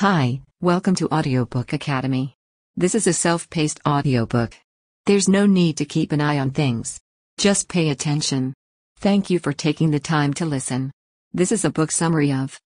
Hi, welcome to Audiobook Academy. This is a self paced audiobook. There's no need to keep an eye on things. Just pay attention. Thank you for taking the time to listen. This is a book summary of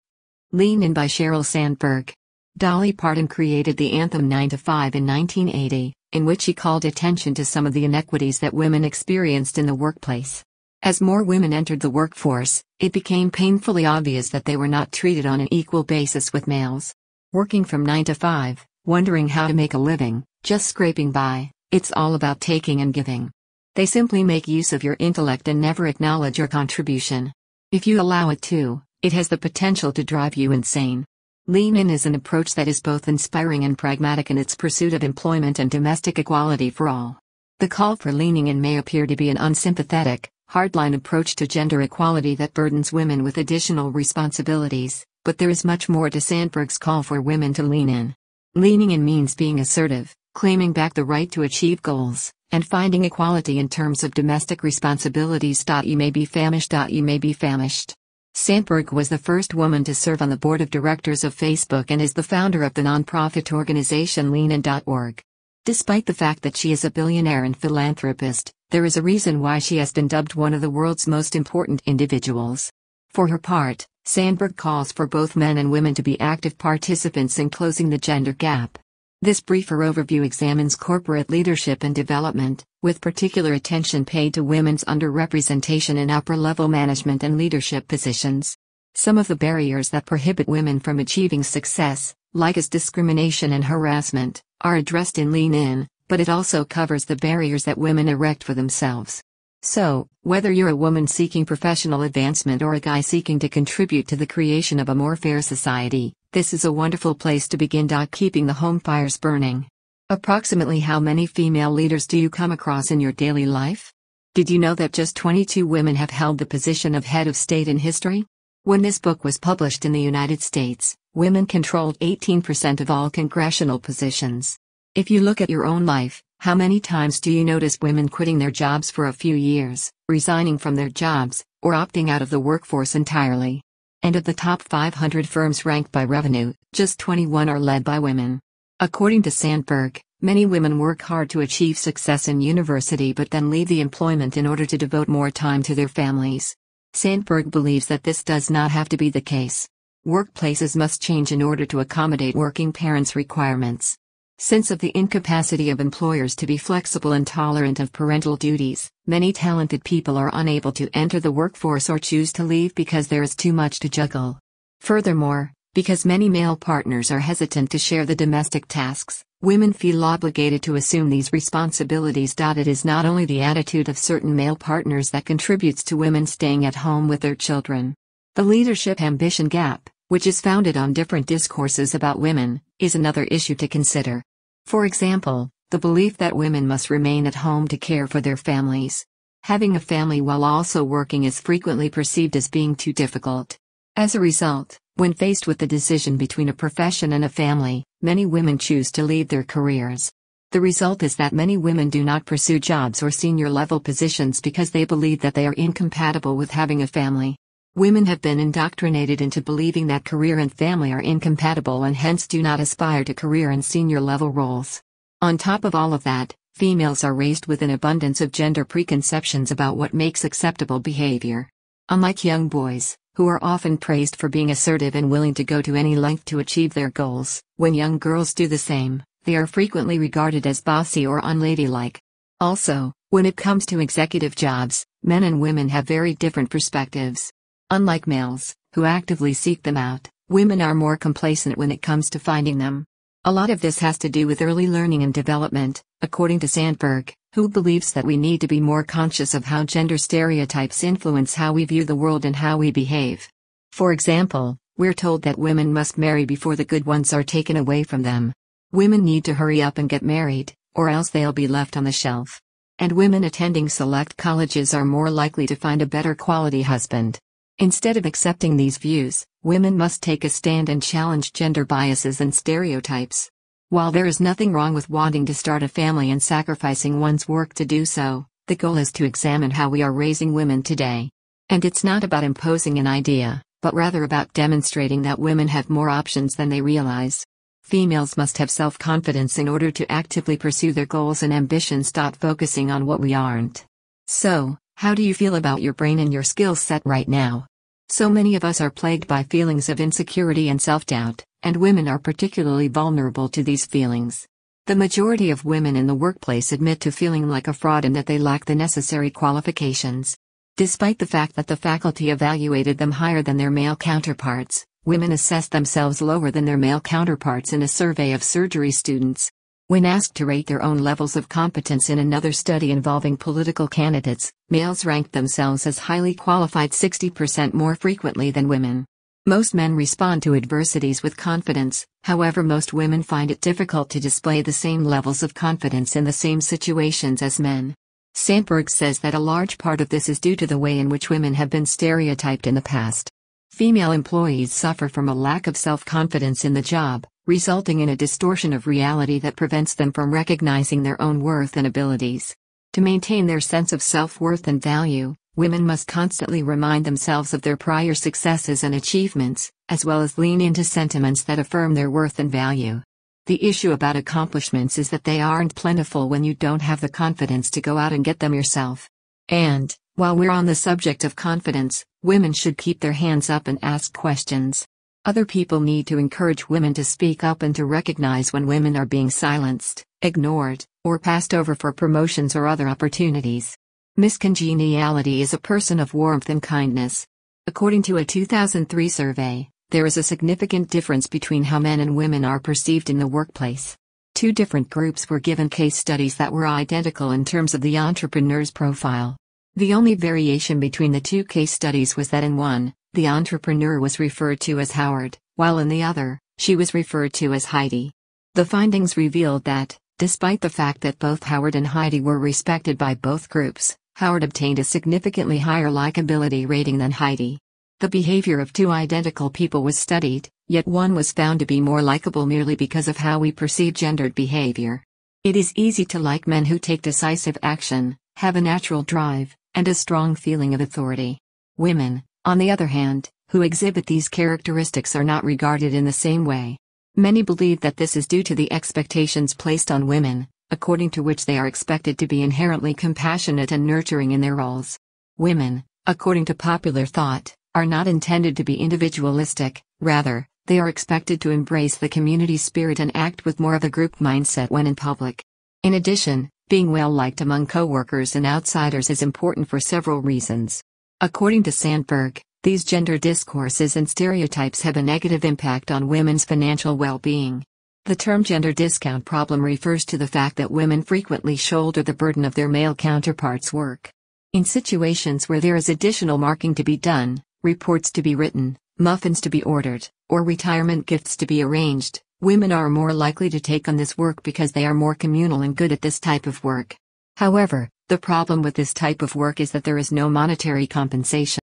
Lean In by Sheryl Sandberg. Dolly Parton created the anthem 9 to 5 in 1980, in which she called attention to some of the inequities that women experienced in the workplace. As more women entered the workforce, it became painfully obvious that they were not treated on an equal basis with males. Working from 9 to 5, wondering how to make a living, just scraping by, it's all about taking and giving. They simply make use of your intellect and never acknowledge your contribution. If you allow it to, it has the potential to drive you insane. Lean In is an approach that is both inspiring and pragmatic in its pursuit of employment and domestic equality for all. The call for leaning in may appear to be an unsympathetic, hardline approach to gender equality that burdens women with additional responsibilities, but there is much more to Sandberg's call for women to lean in. Leaning in means being assertive, claiming back the right to achieve goals, and finding equality in terms of domestic responsibilities. You may be famished. You may be famished. Sandberg was the first woman to serve on the board of directors of Facebook and is the founder of the nonprofit organization leanin.org. Despite the fact that she is a billionaire and philanthropist, there is a reason why she has been dubbed one of the world's most important individuals. For her part, Sandberg calls for both men and women to be active participants in closing the gender gap. This briefer overview examines corporate leadership and development, with particular attention paid to women's underrepresentation in upper level management and leadership positions. Some of the barriers that prohibit women from achieving success, like as discrimination and harassment, are addressed in Lean In, but it also covers the barriers that women erect for themselves. So, whether you're a woman seeking professional advancement or a guy seeking to contribute to the creation of a more fair society, this is a wonderful place to begin. Keeping the home fires burning. Approximately how many female leaders do you come across in your daily life? Did you know that just 22 women have held the position of head of state in history? When this book was published in the United States, women controlled 18% of all congressional positions. If you look at your own life, how many times do you notice women quitting their jobs for a few years, resigning from their jobs, or opting out of the workforce entirely? And of the top 500 firms ranked by revenue, just 21 are led by women. According to Sandberg, many women work hard to achieve success in university but then leave the employment in order to devote more time to their families. Sandberg believes that this does not have to be the case. Workplaces must change in order to accommodate working parents' requirements. Since of the incapacity of employers to be flexible and tolerant of parental duties, many talented people are unable to enter the workforce or choose to leave because there is too much to juggle. Furthermore, because many male partners are hesitant to share the domestic tasks, women feel obligated to assume these responsibilities. It is not only the attitude of certain male partners that contributes to women staying at home with their children. The leadership ambition gap, which is founded on different discourses about women, is another issue to consider. For example, the belief that women must remain at home to care for their families. Having a family while also working is frequently perceived as being too difficult. As a result, when faced with the decision between a profession and a family, many women choose to leave their careers. The result is that many women do not pursue jobs or senior level positions because they believe that they are incompatible with having a family. Women have been indoctrinated into believing that career and family are incompatible and hence do not aspire to career and senior level roles. On top of all of that, females are raised with an abundance of gender preconceptions about what makes acceptable behavior. Unlike young boys, who are often praised for being assertive and willing to go to any length to achieve their goals, when young girls do the same, they are frequently regarded as bossy or unladylike. Also, when it comes to executive jobs, men and women have very different perspectives. Unlike males, who actively seek them out, women are more complacent when it comes to finding them. A lot of this has to do with early learning and development, according to Sandberg, who believes that we need to be more conscious of how gender stereotypes influence how we view the world and how we behave. For example, we're told that women must marry before the good ones are taken away from them. Women need to hurry up and get married, or else they'll be left on the shelf. And women attending select colleges are more likely to find a better quality husband. Instead of accepting these views, women must take a stand and challenge gender biases and stereotypes. While there is nothing wrong with wanting to start a family and sacrificing one's work to do so, the goal is to examine how we are raising women today. And it's not about imposing an idea, but rather about demonstrating that women have more options than they realize. Females must have self confidence in order to actively pursue their goals and ambitions. Stop Focusing on what we aren't. So, how do you feel about your brain and your skill set right now? So many of us are plagued by feelings of insecurity and self doubt, and women are particularly vulnerable to these feelings. The majority of women in the workplace admit to feeling like a fraud and that they lack the necessary qualifications. Despite the fact that the faculty evaluated them higher than their male counterparts, women assessed themselves lower than their male counterparts in a survey of surgery students. When asked to rate their own levels of competence in another study involving political candidates, males ranked themselves as highly qualified 60% more frequently than women. Most men respond to adversities with confidence, however, most women find it difficult to display the same levels of confidence in the same situations as men. Sandberg says that a large part of this is due to the way in which women have been stereotyped in the past. Female employees suffer from a lack of self confidence in the job, resulting in a distortion of reality that prevents them from recognizing their own worth and abilities. To maintain their sense of self worth and value, women must constantly remind themselves of their prior successes and achievements, as well as lean into sentiments that affirm their worth and value. The issue about accomplishments is that they aren't plentiful when you don't have the confidence to go out and get them yourself. And, while we're on the subject of confidence, women should keep their hands up and ask questions. Other people need to encourage women to speak up and to recognize when women are being silenced, ignored, or passed over for promotions or other opportunities. Miss Congeniality is a person of warmth and kindness. According to a 2003 survey, there is a significant difference between how men and women are perceived in the workplace. Two different groups were given case studies that were identical in terms of the entrepreneur's profile. The only variation between the two case studies was that in one, the entrepreneur was referred to as Howard, while in the other, she was referred to as Heidi. The findings revealed that, despite the fact that both Howard and Heidi were respected by both groups, Howard obtained a significantly higher likability rating than Heidi. The behavior of two identical people was studied, yet one was found to be more likable merely because of how we perceive gendered behavior. It is easy to like men who take decisive action, have a natural drive, and a strong feeling of authority. Women, on the other hand, who exhibit these characteristics are not regarded in the same way. Many believe that this is due to the expectations placed on women, according to which they are expected to be inherently compassionate and nurturing in their roles. Women, according to popular thought, are not intended to be individualistic, rather, they are expected to embrace the community spirit and act with more of a group mindset when in public. In addition, being well liked among coworkers and outsiders is important for several reasons. According to Sandberg, these gender discourses and stereotypes have a negative impact on women's financial well being. The term gender discount problem refers to the fact that women frequently shoulder the burden of their male counterparts' work. In situations where there is additional marking to be done, reports to be written, muffins to be ordered, or retirement gifts to be arranged, women are more likely to take on this work because they are more communal and good at this type of work. However, the problem with this type of work is that there is no monetary compensation.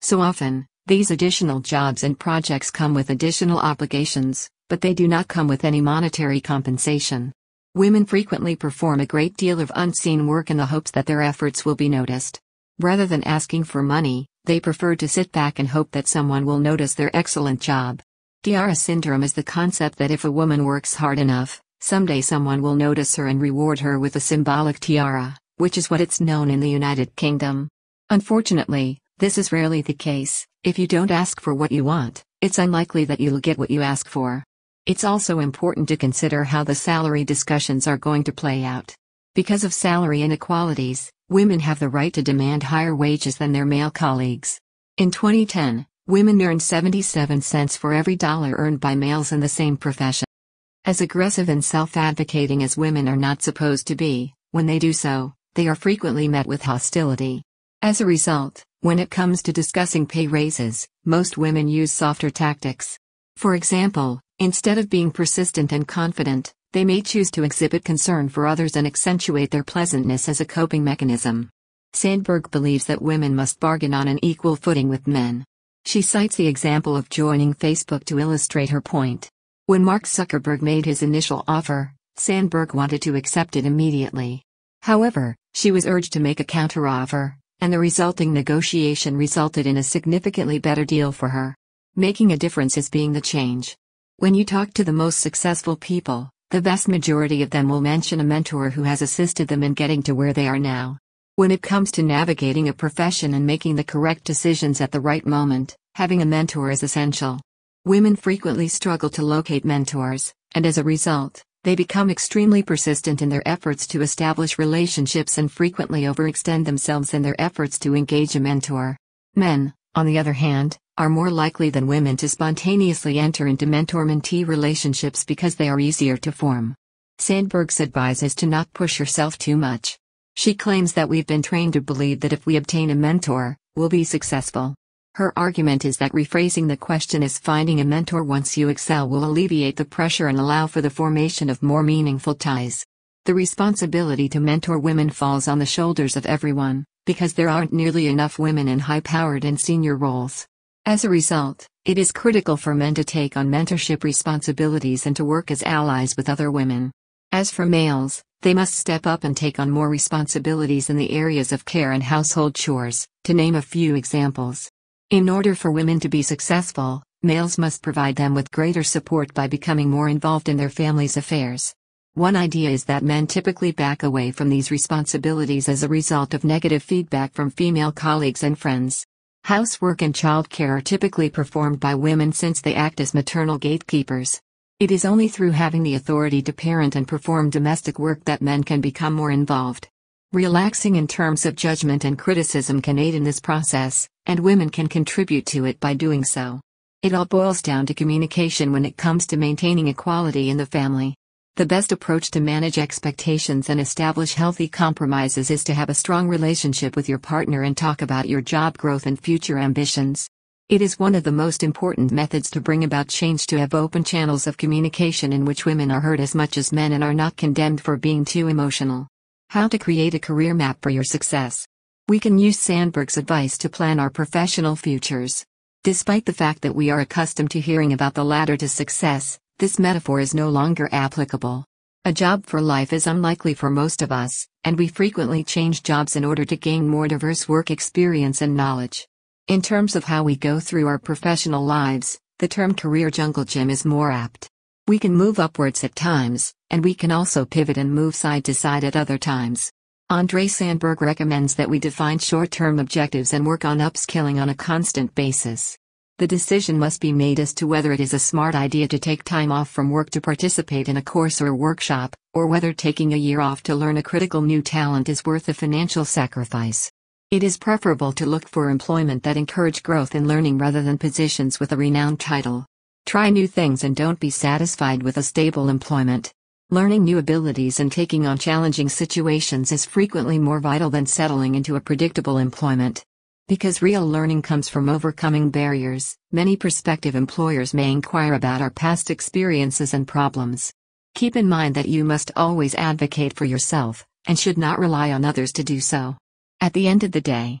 So often, these additional jobs and projects come with additional obligations, but they do not come with any monetary compensation. Women frequently perform a great deal of unseen work in the hopes that their efforts will be noticed. Rather than asking for money, they prefer to sit back and hope that someone will notice their excellent job. Tiara syndrome is the concept that if a woman works hard enough, someday someone will notice her and reward her with a symbolic tiara which is what it's known in the United Kingdom. Unfortunately, this is rarely the case. If you don't ask for what you want, it's unlikely that you'll get what you ask for. It's also important to consider how the salary discussions are going to play out. Because of salary inequalities, women have the right to demand higher wages than their male colleagues. In 2010, women earn 77 cents for every dollar earned by males in the same profession. As aggressive and self advocating as women are not supposed to be, when they do so, they are frequently met with hostility. As a result, when it comes to discussing pay raises, most women use softer tactics. For example, instead of being persistent and confident, they may choose to exhibit concern for others and accentuate their pleasantness as a coping mechanism. Sandberg believes that women must bargain on an equal footing with men. She cites the example of joining Facebook to illustrate her point. When Mark Zuckerberg made his initial offer, Sandberg wanted to accept it immediately. However, she was urged to make a counteroffer, and the resulting negotiation resulted in a significantly better deal for her. Making a difference is being the change. When you talk to the most successful people, the vast majority of them will mention a mentor who has assisted them in getting to where they are now. When it comes to navigating a profession and making the correct decisions at the right moment, having a mentor is essential. Women frequently struggle to locate mentors, and as a result, they become extremely persistent in their efforts to establish relationships and frequently overextend themselves in their efforts to engage a mentor. Men, on the other hand, are more likely than women to spontaneously enter into mentor mentee relationships because they are easier to form. Sandberg's advice is to not push yourself too much. She claims that we've been trained to believe that if we obtain a mentor, we'll be successful. Her argument is that rephrasing the question as finding a mentor once you excel will alleviate the pressure and allow for the formation of more meaningful ties. The responsibility to mentor women falls on the shoulders of everyone, because there aren't nearly enough women in high powered and senior roles. As a result, it is critical for men to take on mentorship responsibilities and to work as allies with other women. As for males, they must step up and take on more responsibilities in the areas of care and household chores, to name a few examples. In order for women to be successful, males must provide them with greater support by becoming more involved in their family's affairs. One idea is that men typically back away from these responsibilities as a result of negative feedback from female colleagues and friends. Housework and childcare are typically performed by women since they act as maternal gatekeepers. It is only through having the authority to parent and perform domestic work that men can become more involved. Relaxing in terms of judgment and criticism can aid in this process, and women can contribute to it by doing so. It all boils down to communication when it comes to maintaining equality in the family. The best approach to manage expectations and establish healthy compromises is to have a strong relationship with your partner and talk about your job growth and future ambitions. It is one of the most important methods to bring about change to have open channels of communication in which women are heard as much as men and are not condemned for being too emotional. How to create a career map for your success. We can use Sandberg's advice to plan our professional futures. Despite the fact that we are accustomed to hearing about the ladder to success, this metaphor is no longer applicable. A job for life is unlikely for most of us, and we frequently change jobs in order to gain more diverse work experience and knowledge. In terms of how we go through our professional lives, the term career jungle gym is more apt. We can move upwards at times, and we can also pivot and move side to side at other times. Andre Sandberg recommends that we define short term objectives and work on upskilling on a constant basis. The decision must be made as to whether it is a smart idea to take time off from work to participate in a course or workshop, or whether taking a year off to learn a critical new talent is worth the financial sacrifice. It is preferable to look for employment that encourage growth in learning rather than positions with a renowned title. Try new things and don't be satisfied with a stable employment. Learning new abilities and taking on challenging situations is frequently more vital than settling into a predictable employment. Because real learning comes from overcoming barriers, many prospective employers may inquire about our past experiences and problems. Keep in mind that you must always advocate for yourself, and should not rely on others to do so. At the end of the day,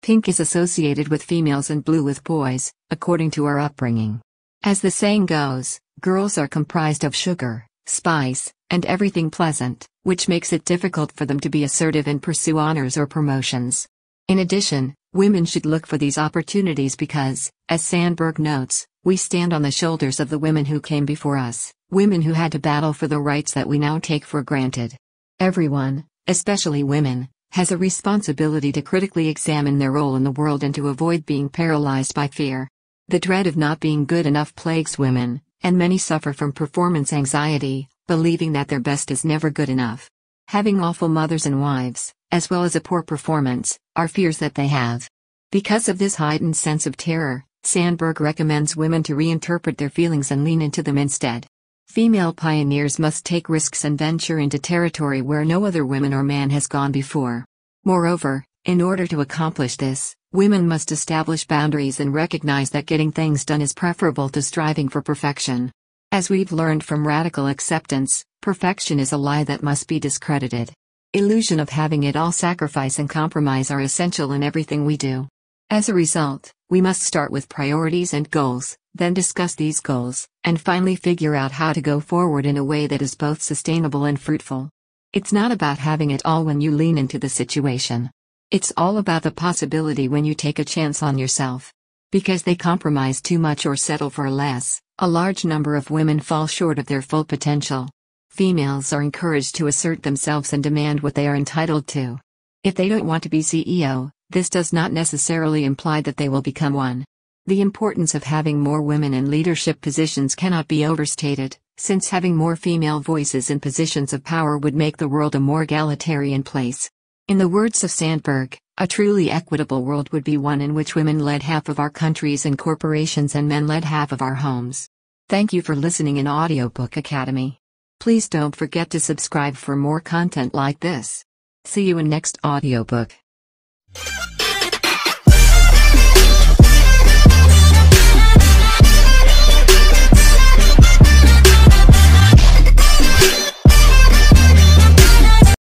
pink is associated with females and blue with boys, according to our upbringing. As the saying goes, girls are comprised of sugar, spice, and everything pleasant, which makes it difficult for them to be assertive and pursue honors or promotions. In addition, Women should look for these opportunities because, as Sandberg notes, we stand on the shoulders of the women who came before us, women who had to battle for the rights that we now take for granted. Everyone, especially women, has a responsibility to critically examine their role in the world and to avoid being paralyzed by fear. The dread of not being good enough plagues women, and many suffer from performance anxiety, believing that their best is never good enough. Having awful mothers and wives, as well as a poor performance, are fears that they have. Because of this heightened sense of terror, Sandberg recommends women to reinterpret their feelings and lean into them instead. Female pioneers must take risks and venture into territory where no other woman or man has gone before. Moreover, in order to accomplish this, women must establish boundaries and recognize that getting things done is preferable to striving for perfection. As we've learned from radical acceptance, perfection is a lie that must be discredited illusion of having it all sacrifice and compromise are essential in everything we do. As a result, we must start with priorities and goals, then discuss these goals, and finally figure out how to go forward in a way that is both sustainable and fruitful. It's not about having it all when you lean into the situation. It's all about the possibility when you take a chance on yourself. Because they compromise too much or settle for less, a large number of women fall short of their full potential. Females are encouraged to assert themselves and demand what they are entitled to. If they don't want to be CEO, this does not necessarily imply that they will become one. The importance of having more women in leadership positions cannot be overstated, since having more female voices in positions of power would make the world a more egalitarian place. In the words of Sandberg, a truly equitable world would be one in which women led half of our countries and corporations and men led half of our homes. Thank you for listening in Audiobook Academy. Please don't forget to subscribe for more content like this. See you in next audiobook.